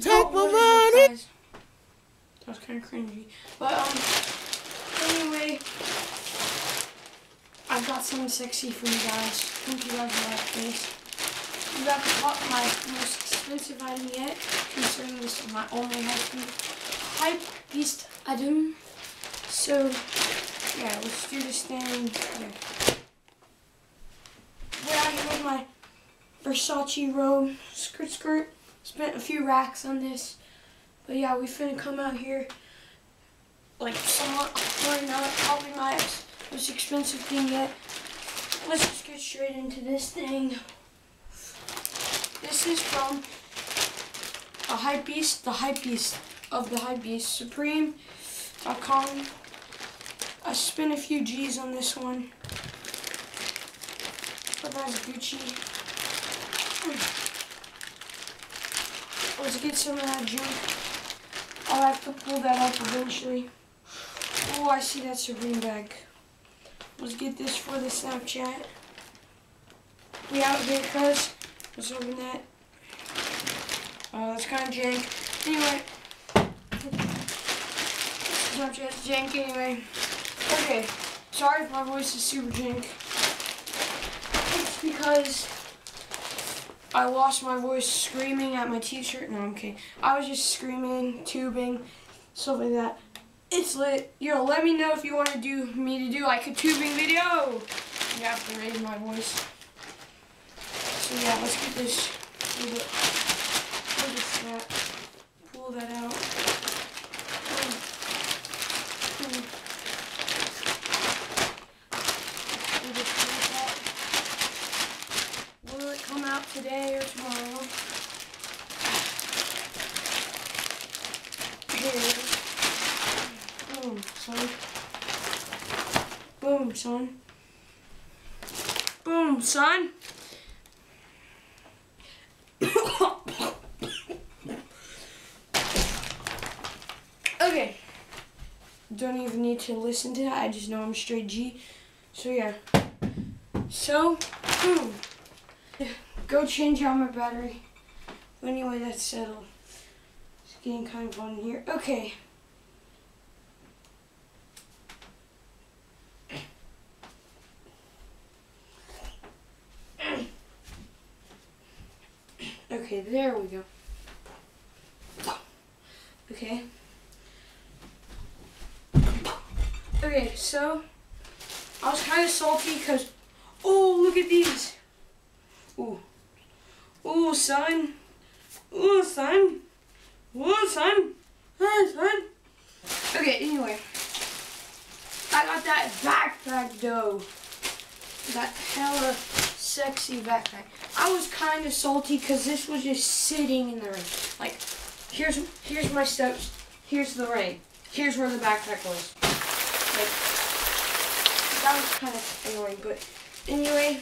take my money. That was kind of cringy. But, um, anyway, I've got something sexy for you guys. I think you guys will like this. You got my most expensive item yet, considering this is my only hype beast item. So, yeah, let's do this thing. Yeah. We're out here with my Versace robe, skirt skirt. Spent a few racks on this. But yeah, we finna come out here like somewhat wearing out probably my most expensive thing yet. Let's just get straight into this thing. This is from a hype beast, the hype beast of the hype beast, Supreme.com. I spent a few G's on this one. But that's Gucci. Let's get some of that junk. I'll have to pull that up eventually. Oh, I see that Supreme bag. Let's get this for the Snapchat. We out here, cuz. Let's open that. Uh, that's kind of jank. Anyway. Snapchat's jank anyway. Okay. Sorry if my voice is super jank. It's because I lost my voice screaming at my t-shirt. No, I'm kidding. I was just screaming, tubing, stuff like that. It's lit. Yo, let me know if you want to do me to do like a tubing video. You have to raise my voice. So yeah, let's get this. Pull that out. Boom. Boom. Pull this back out. Will it come out today or tomorrow? Here. Boom, son. Boom, son. Boom, son. okay. Don't even need to listen to that. I just know I'm straight G. So yeah. So, boom. Go change out my battery. Anyway, that's settled. It's getting kind of fun here. Okay. Okay, there we go. Okay. Okay, so I was kind of salty because, oh, look at these. Ooh. Ooh, son. Ooh, son. Ooh, son. Ah, son. Okay, anyway. I got that backpack though. That hella sexy backpack. I was kind of salty because this was just sitting in the rain. Like, here's here's my steps. Here's the rain. Here's where the backpack was. Like, that was kind of annoying. But anyway,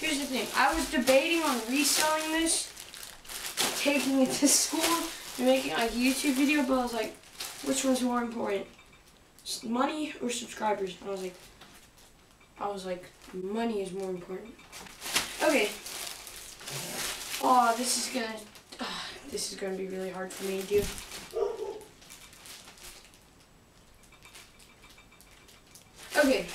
here's the thing. I was debating on reselling this, taking it to school, and making like a YouTube video. But I was like, which one's more important? Money or subscribers? I was like, I was like, money is more important. Okay. Oh, this is gonna, ah, this is gonna be really hard for me to do. Okay.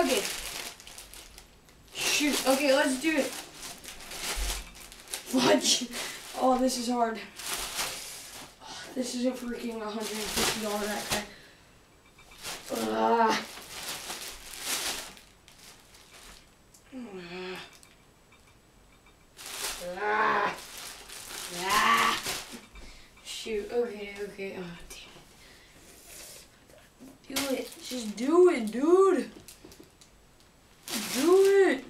Okay. Shoot. Okay, let's do it. Fudge. Oh, this is hard. This is a freaking $150 backpack. Ah. Ah. Ah. Shoot. Okay, okay. Oh, damn it. Do it. Just do it, dude. Do it.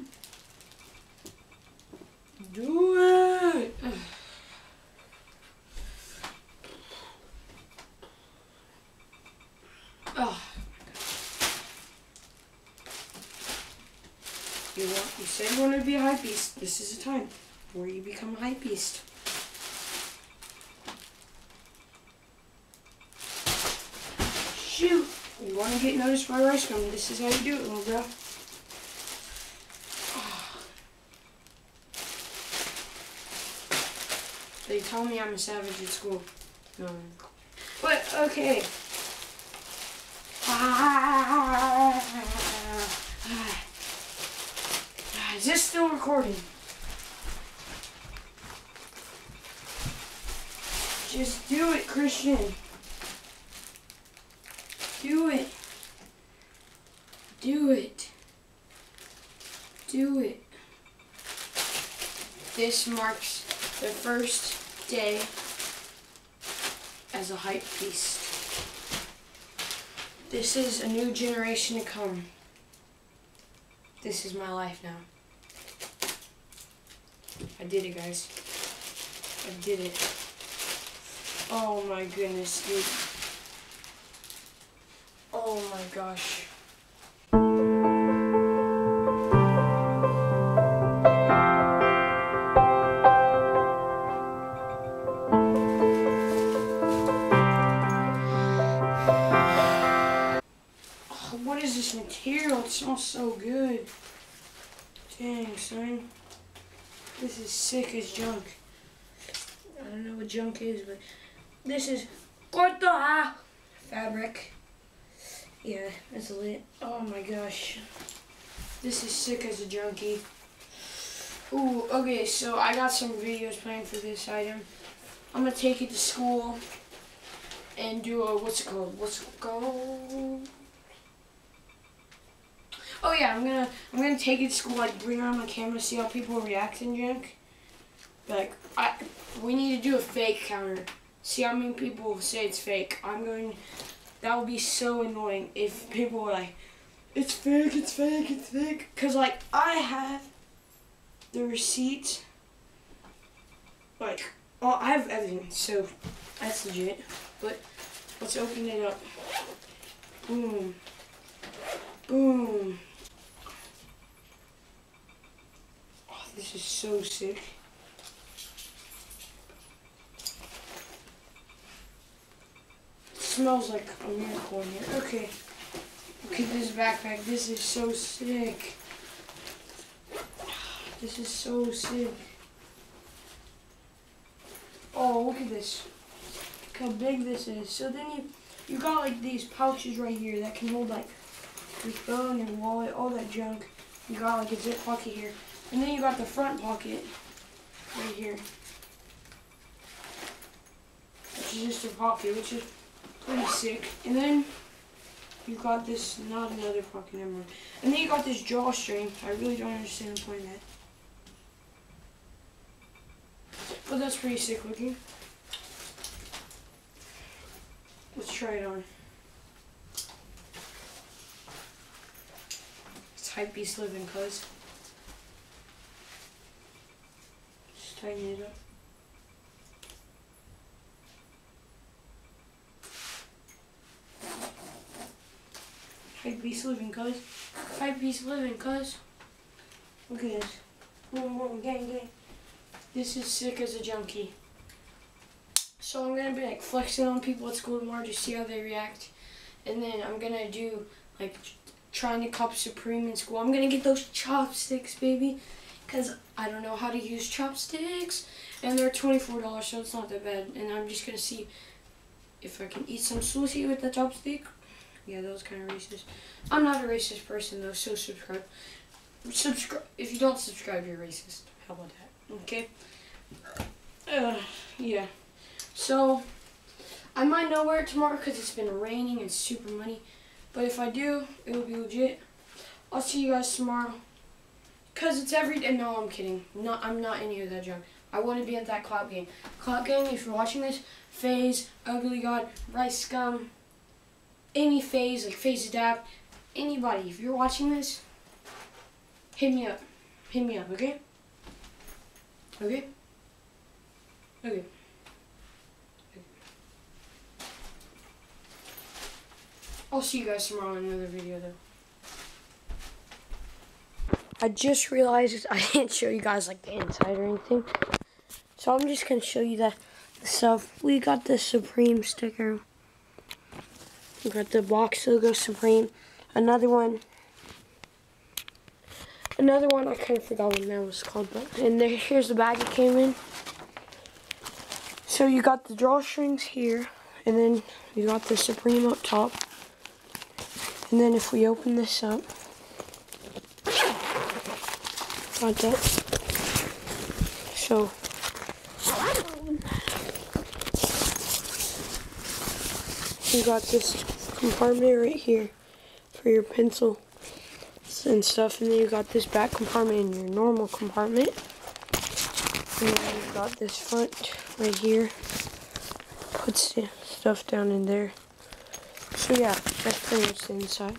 Do it. Oh. You you said you wanted to be a hype beast. This is a time where you become a hype beast. Shoot! You want to get noticed by Ricegum. This is how you do it, little bro. Ah. They tell me I'm a savage at school. No. But, okay. Recording? Just do it, Christian. Do it. Do it. Do it. This marks the first day as a hype beast. This is a new generation to come. This is my life now. I did it, guys. I did it. Oh my goodness, dude. Oh my gosh. Oh, what is this material? It smells so good. Dang, son. This is sick as junk. I don't know what junk is, but this is Cordura fabric. Yeah, that's lit. Oh my gosh. This is sick as a junkie. Ooh, okay, so I got some videos planned for this item. I'm gonna take it to school and do a, what's it called? What's it called? Oh yeah, I'm gonna I'm gonna take it to school, like bring around my camera, see how people react and junk. Like I, we need to do a fake counter. See how many people say it's fake. I'm going. That would be so annoying if people were like, "It's fake, it's fake, it's fake." Cause like I have the receipt. Like, oh, I have evidence, so that's legit. But let's open it up. Boom. Boom. Oh, this is so sick. It smells like a in here. Okay. Look at this backpack. This is so sick. This is so sick. Oh, look at this. Look how big this is. So then you you got like these pouches right here that can hold like your phone, your wallet, all that junk. You got like a zip pocket here. And then you got the front pocket right here. Which is just a pocket, which is pretty sick. And then you got this, not another pocket, never mind. And then you got this drawstring. I really don't understand the point of that. But that's pretty sick looking. Let's try it on. It's hype beast living, cuz. Up. Hype beast living, cuz. Hype beast living, cuz. Look at this. Boom, boom, gang, gang. This is sick as a junkie. So I'm gonna be like flexing on people at school tomorrow to see how they react, and then I'm gonna do like trying to cop Supreme in school. I'm gonna get those chopsticks, baby, cause I don't know how to use chopsticks, and they're twenty four dollars, so it's not that bad. And I'm just gonna see if I can eat some sushi with the chopstick. Yeah, that was kind of racist. I'm not a racist person though, so subscribe. Subscribe. If you don't subscribe, you're racist. How about that? Okay. Uh, yeah. So, I might not wear it tomorrow because it's been raining and super muddy. But if I do, it will be legit. I'll see you guys tomorrow. Because it's every day. No, I'm kidding. Not, I'm not any of that junk. I want to be at that Clout Gang. Clout Gang, if you're watching this, FaZe, Ugly God, Ricegum, any FaZe like FaZe Adapt, anybody, if you're watching this, hit me up. Hit me up, okay? Okay? Okay. I'll see you guys tomorrow in another video though. I just realized I didn't show you guys like the inside or anything. So I'm just gonna show you the, the stuff. We got the Supreme sticker. We got the box logo Supreme. Another one. Another one I kind of forgot what that was called, but and there here's the bag it came in. So you got the drawstrings here, and then you got the Supreme up top. And then if we open this up, that. So, you got this compartment right here for your pencil and stuff, and then you got this back compartment in your normal compartment. And then you got this front right here. Puts the stuff down in there. So yeah, that's pretty much the inside.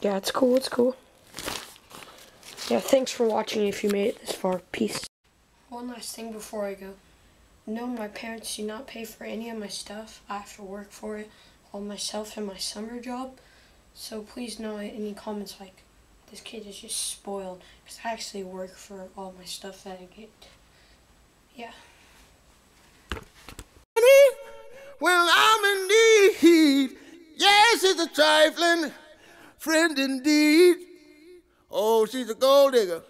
Yeah, it's cool, it's cool. Yeah, thanks for watching if you made it this far. Peace. One last thing before I go. No, my parents do not pay for any of my stuff. I have to work for it all myself in my summer job. So please know any comments like, this kid is just spoiled. Because I actually work for all my stuff that I get. Yeah. Well, I'm in need. Yes, it's a trifling friend indeed. Oh, she's a gold digger.